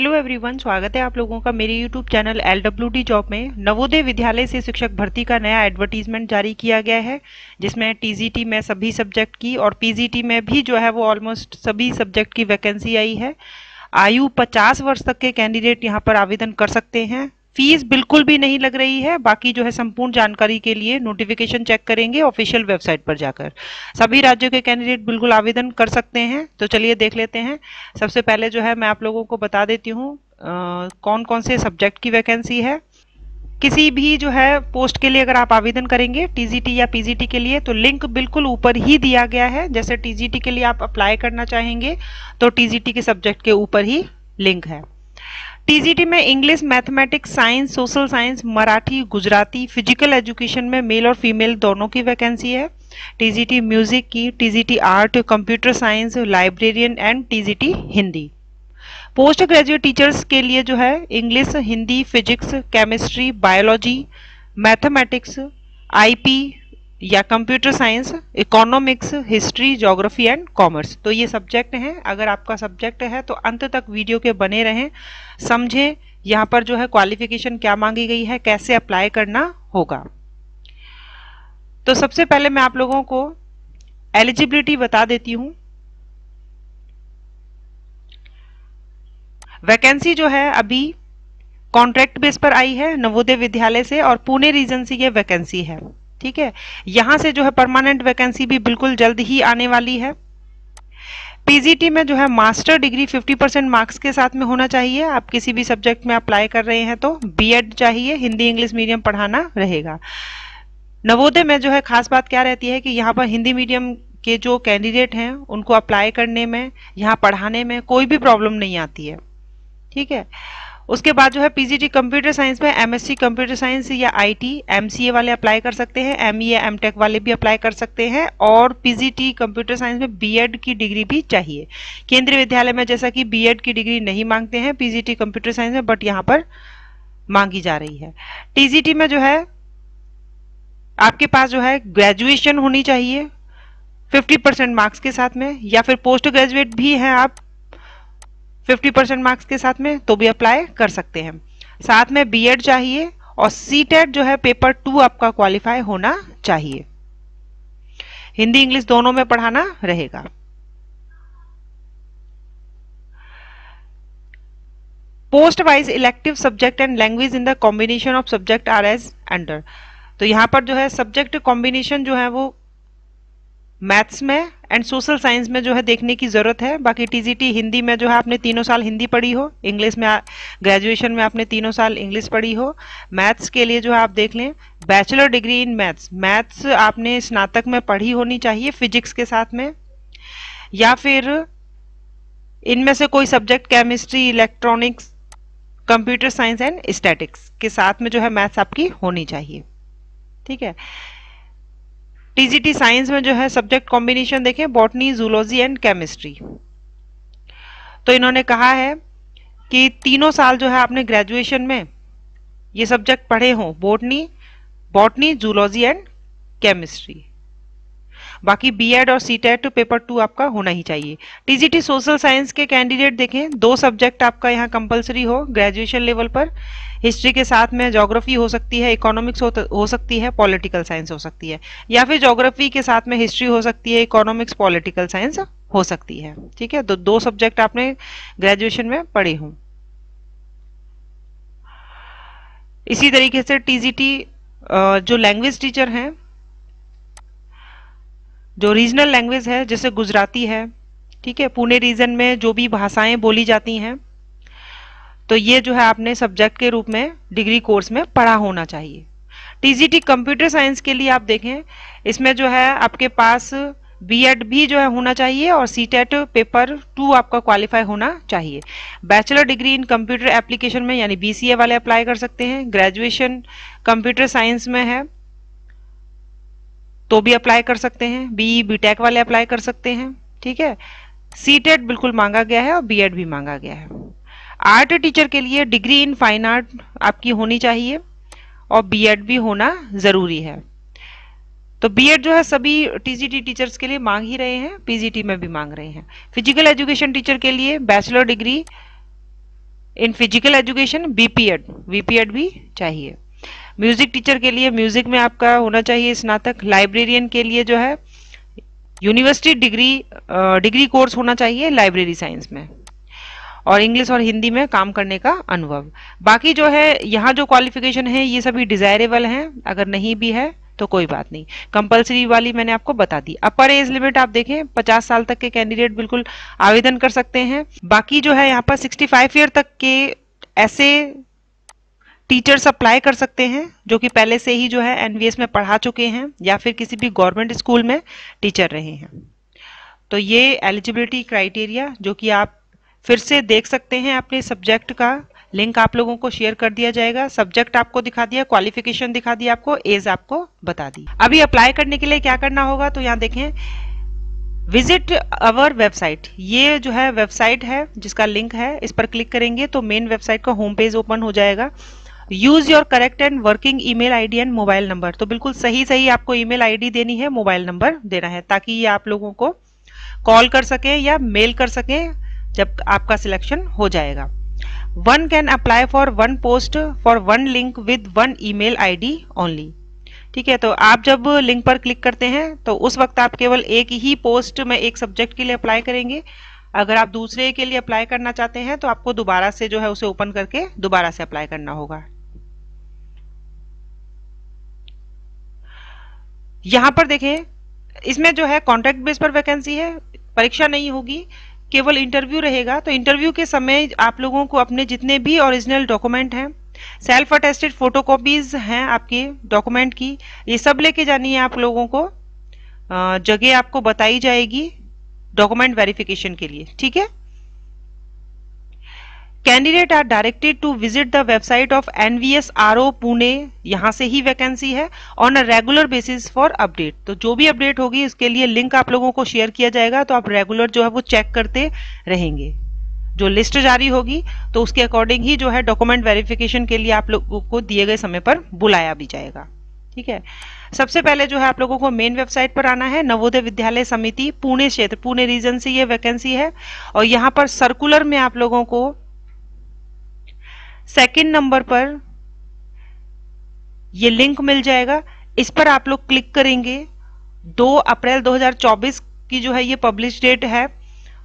Hello everyone स्वागत है आप लोगों का मेरे YouTube channel L W D job में। नवोदय विद्यालय से शिक्षक भर्ती का नया एडवर्टीजमेंट जारी किया गया है, जिसमें टीजीटी में सभी सब्जेक्ट की और पीजीटी में भी जो है वो ऑलमोस्ट सभी सब्जेक्ट की वैकेंसी आई है। आयु 50 वर्ष तक के कैंडिडेट यहाँ पर आवेदन कर सकते हैं। फ़ीस बिल्कुल भी नहीं लग रही है। बाकी जो है संपूर्ण जानकारी के लिए नोटिफिकेशन चेक करेंगे ऑफिशियल वेबसाइट पर जाकर। सभी राज्यों के कैंडिडेट बिल्कुल आवेदन कर सकते हैं। तो चलिए देख लेते हैं। सबसे पहले जो है मैं आप लोगों को बता देती हूँ कौन कौन से सब्जेक्ट की वैकेंसी है। किसी भी जो है पोस्ट के लिए अगर आप आवेदन करेंगे टीजीटी या पीजीटी के लिए तो लिंक बिल्कुल ऊपर ही दिया गया है। जैसे टीजीटी के लिए आप अप्लाई करना चाहेंगे तो टीजीटी के सब्जेक्ट के ऊपर ही लिंक है। टीजीटी में English mathematics science social science Marathi Gujarati physical education में मेल और फीमेल दोनों की वैकेंसी है। टीजीटी म्यूज़िक की TGT art computer science librarian and TGT Hindi post graduate teachers के लिए जो है English Hindi physics chemistry biology mathematics IP या computer science economics history geography and commerce तो ये सब्जेक्ट हैं। अगर आपका सब्जेक्ट है तो अंत तक वीडियो के बने रहें। समझें, यहाँ पर जो है क्वालिफिकेशन क्या मांगी गई है, कैसे अप्लाई करना होगा। तो सबसे पहले मैं आप लोगों को एलिजिबिलिटी बता देती हूँ। वैकेंसी जो है, अभी कॉन्ट्रैक्ट बेस पर आई है, नवोदय विद्यालय से, और पुणे रीजन से ये वैकेंसी है। ठीक है? यहाँ से जो है परमानेंट वैकेंसी भी बिल्कुल जल्द ही आने वाली है। पीजीटी में जो है मास्टर डिग्री 50 परसेंट मार्क्स के साथ में होना चाहिए। आप किसी भी सब्जेक्ट में अप्लाई कर रहे हैं तो बीएड चाहिए, हिंदी इंग्लिश मीडियम पढ़ाना रहेगा। नवोदय में जो है खास बात क्या रहती है कि यहाँ पर हिंदी मीडियम के जो कैंडिडेट हैं, उनको अप्लाई करने में, यहाँ पढ़ाने में कोई भी प्रॉब्लम नहीं आती है। ठीक है? उसके बाद जो है पीजीटी कंप्यूटर साइंस में एमएससी कंप्यूटर साइंस या आईटी एमसीए वाले अप्लाई कर सकते हैं एम एमईए एमटेक वाले भी अप्लाई कर सकते हैं और पीजीटी कंप्यूटर साइंस में बीएड की डिग्री भी चाहिए। केंद्रीय विद्यालय में जैसा कि बीएड की डिग्री नहीं मांगते हैं पीजीटी कंप्यूटर साइंस में बट यहाँ पर मांगी जा रही है। टीजीटी में जो है, आपके पास जो है ग्रेजुएशन होनी चाहिए 50 परसेंट मार्क्स के साथ में, या फिर पोस्ट ग्रेजुएट भी हैं आप 50 परसेंट मार्क्स के साथ में तो भी अप्लाई कर सकते हैं। साथ में बीएड चाहिए और सी जो है पेपर टू आपका क्वालिफाई होना चाहिए। हिंदी, इंग्लिश दोनों में पढ़ाना रहेगा। Post wise elective subject and language in the combination of subject are as under तो यहाँ पर जो है सब्जेक्ट कॉम्बिनेशन जो है वो मैथ्स में एंड सोशल साइंस में जो है देखने की ज़रूरत है। बाकी टीजीटी हिंदी में जो है आपने तीनों साल हिंदी पढ़ी हो। इंग्लिश में ग्रेजुएशन में आपने तीनों साल इंग्लिश पढ़ी हो। मैथ्स के लिए जो है आप देख लें bachelor degree in maths maths आपने स्नातक में पढ़ी होनी चाहिए फिजिक्स के साथ में। या फिर इनमें से कोई subject chemistry electronics computer science and statics के साथ में जो है मैथ्स आपकी होनी चाहिए। ठीक है? टीजीटी साइंस में जो है सब्जेक्ट कॉम्बिनेशन देखें बॉटनी जूलॉजी एंड केमिस्ट्री तो इन्होंने कहा है कि तीनों साल जो है आपने ग्रेजुएशन में ये सब्जेक्ट पढ़े हों botany botany zoology and chemistry बाकी बीएड और सीटेट पेपर टू आपका होना ही चाहिए। टीजीटी सोशल साइंस के कैंडिडेट देखें, दो सब्जेक्ट आपका यहाँ कंपलसरी हो ग्रेजुएशन लेवल पर। हिस्ट्री के साथ में जोग्राफी हो सकती है इकोनॉमिक्स हो, सकती है पॉलिटिकल साइंस हो सकती है। या फिर जोग्राफी के साथ में हिस्ट्री हो सकती है इकोनॉमिक्स पॉलिटिकल साइंस हो सकती है। ठीक है? तो दो सब्जेक्ट आपने ग्रेजुएशन में पढ़े हों। इसी तरीके से टीजीटी जो लैंग्वेज टीचर हैं जो रीजनल लैंग्वेज है जैसे गुजराती है ठीक है? पुणे रीजन में जो भी भाषाएँ बोली जाती हैं तो ये जो है आपने सब्जेक्ट के रूप में डिग्री कोर्स में पढ़ा होना चाहिए। टीजीटी कंप्यूटर साइंस के लिए आप देखें, इसमें जो है आपके पास बीएड भी जो है होना चाहिए और सीटेट पेपर टू आपका क्वालिफाई होना चाहिए। Bachelor degree in computer application में यानी बीसीए वाले अप्लाई कर सकते हैं। ग्रेजुएशन कंप्यूटर साइंस में है तो भी अप्लाई कर सकते हैं। बी बीटेक वाले अप्लाई कर सकते हैं, ठीक है? सीटेट बिल्कुल मांगा गया है और बीएड भी मांगा गया है। आर्ट टीचर के लिए डिग्री इन फाइन आर्ट आपकी होनी चाहिए और बीएड भी होना ज़रूरी है। तो बीएड जो है सभी टीजीटी टीचर्स के लिए मांग ही रहे हैं पीजीटी में भी मांग रहे हैं। फ़िज़िकल एजुकेशन टीचर के लिए bachelor degree in physical education BPEd BPEd भी चाहिए। म्यूज़िक टीचर के लिए म्यूज़िक में आपका होना चाहिए स्नातक। लाइब्रेरियन के लिए जो है यूनिवर्सिटी डिग्री डिग्री कोर्स होना चाहिए लाइब्रेरी साइंस में। और इंग्लिश और हिंदी में काम करने का अनुभव। बाकी जो है, यहाँ जो क्वालिफिकेशन है, ये सभी डिजायरेबल हैं। अगर नहीं भी है तो कोई बात नहीं। कंपलसरी वाली मैंने आपको बता दी। अपर एज लिमिट आप देखें 50 साल तक के कैंडिडेट बिल्कुल आवेदन कर सकते हैं। बाकी जो है, यहाँ पर 65 ईयर तक के ऐसे टीचर्स अप्लाई कर सकते हैं, जो कि पहले से ही जो है एनवीएस में पढ़ा चुके हैं, या फिर किसी भी गवर्नमेंट स्कूल में टीचर रहे हैं। तो ये एलिजिबिलिटी क्राइटेरिया जो कि आप फिर से देख सकते हैं अपने सब्जेक्ट का। लिंक आप लोगों को शेयर कर दिया जाएगा। सब्जेक्ट आपको दिखा दिया क्वालिफिकेशन दिखा दिया आपको एज आपको बता दी। अभी अप्लाई करने के लिए क्या करना होगा तो यहाँ देखें। विज़िट अवर वेबसाइट ये जो है वेबसाइट है, जिसका लिंक है, इस पर क्लिक करेंगे तो मेन वेबसाइट का होम पेज ओपन हो जाएगा। Use your correct and working email ID and mobile number तो बिल्कुल सही सही आपको ईमेल आईडी देनी है मोबाइल नंबर देना है, ताकि ये आप लोगों को कॉल कर सके या मेल कर सके। जब आपका सिलेक्शन हो जाएगा। One can apply for one post for one link with one email ID only ठीक है तो आप जब लिंक पर क्लिक करते हैं तो उस वक्त आप केवल एक ही पोस्ट में एक सब्जेक्ट के लिए अप्लाई करेंगे। अगर आप दूसरे के लिए अप्लाई करना चाहते हैं तो आपको दोबारा से जो है उसे ओपन करके दोबारा से अप्लाई करना होगा। यहाँ पर देखें, इसमें जो है कॉन्ट्रैक्ट बेस पर वैकेंसी है, परीक्षा नहीं होगी। केवल इंटरव्यू रहेगा तो इंटरव्यू के समय आप लोगों को अपने जितने भी ओरिजिनल डॉक्यूमेंट हैं सेल्फ अटेस्टेड फोटोकॉपीज हैं आपके डॉक्यूमेंट की, ये सब लेके जानी है आप लोगों को। जगह आपको बताई जाएगी डॉक्यूमेंट वेरिफिकेशन के लिए, ठीक है? Candidate are directed to visit the website of NVS RO Pune यहाँ से ही वैकेंसी है on a regular basis for update तो जो भी अपडेट होगी उसके लिए लिंक आप लोगों को शेयर किया जाएगा तो आप रेगुलर जो है वो चेक करते रहेंगे। जो लिस्ट जारी होगी तो उसके अकॉर्डिंग ही जो है डॉक्यूमेंट वेरिफिकेशन के लिए आप लोगों को दिए गए समय पर बुलाया भी जाएगा। ठीक है? सबसे पहले जो है आप लोगों को मेन वेबसाइट पर आना है, नवोदय विद्यालय समिति, पुणे क्षेत्र, पुणे रीजन से ये वैकेंसी है। और यहाँ पर सर्कुलर में आप लोगों को सेकंड नंबर पर ये लिंक मिल जाएगा। इस पर आप लोग क्लिक करेंगे। 2 अप्रैल 2024 की जो है ये पब्लिश डेट है।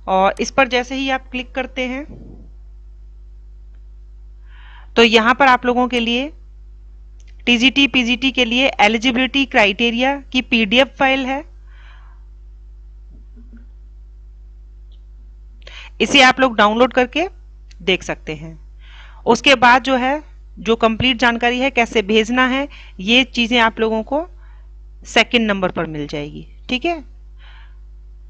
और इस पर जैसे ही आप क्लिक करते हैं तो यहाँ पर आप लोगों के लिए टीजीटी पीजीटी के लिए एलिजिबिलिटी क्राइटेरिया की पीडीएफ फ़ाइल है। इसे आप लोग डाउनलोड करके देख सकते हैं। उसके बाद जो है, जो कंप्लीट जानकारी है, कैसे भेजना है, ये चीज़ें आप लोगों को सेकंड नंबर पर मिल जाएगी, ठीक है?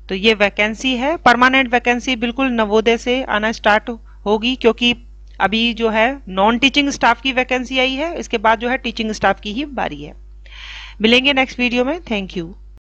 तो ये वैकेंसी है परमानेंट वैकेंसी बिल्कुल नवोदय से आना स्टार्ट होगी, क्योंकि अभी जो है नॉन टीचिंग स्टाफ की वैकेंसी आई है, इसके बाद जो है टीचिंग स्टाफ की ही बारी है। मिलेंगे नेक्स्ट वीडियो में थैंक यू